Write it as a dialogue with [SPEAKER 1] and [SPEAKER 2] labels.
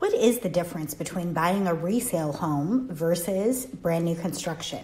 [SPEAKER 1] What is the difference between buying a resale home versus brand new construction?